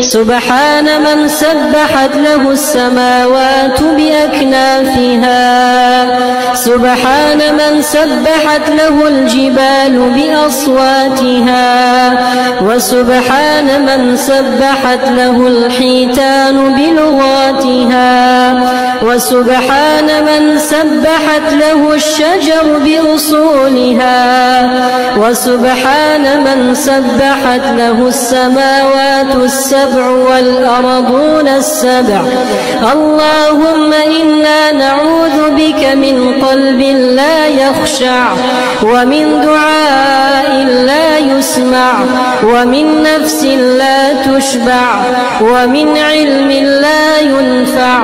سبحان من سبحت له السماوات بأكنافها. سبحان من سبحت له الجبال بأصواتها. وسبحان من سبحت له الحيتان بلغاتها. وسبحان من سبحت له الشجر بأصولها وسبحان من سبحت له السماوات السبع والأرضون السبع. اللهم إنا نعوذ بك من قلب لا يخشع ومن دعاء لا يسمع ومن نفس لا تشبع ومن علم لا ينفع.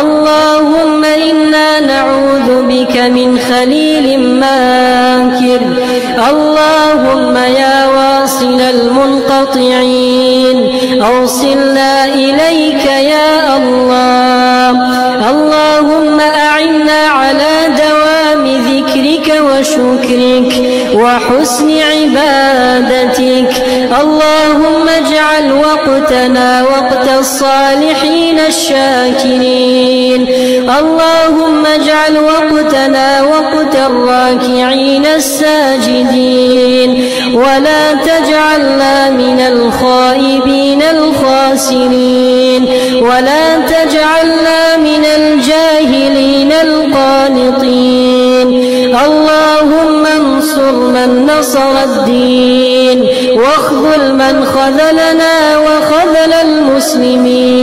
اللهم إنا نعوذ بك من خليل ماكر اللهم يا واصل المنقطعين أوصلنا إليك يا الله. اللهم أعنا على دوام ذكرك وشكرك وحسن عبادتك. اللهم اجعل وقتنا وقت الصالحين الشاكرين. اللهم اجعل وقتنا وقت الراكعين الساجدين ولا تجعلنا من الخائبين الخاسرين. ولا تجعلنا من الجاهلين القانطين. اللهم انصر من نصر الدين. واخذل من خذلنا وخذل المسلمين.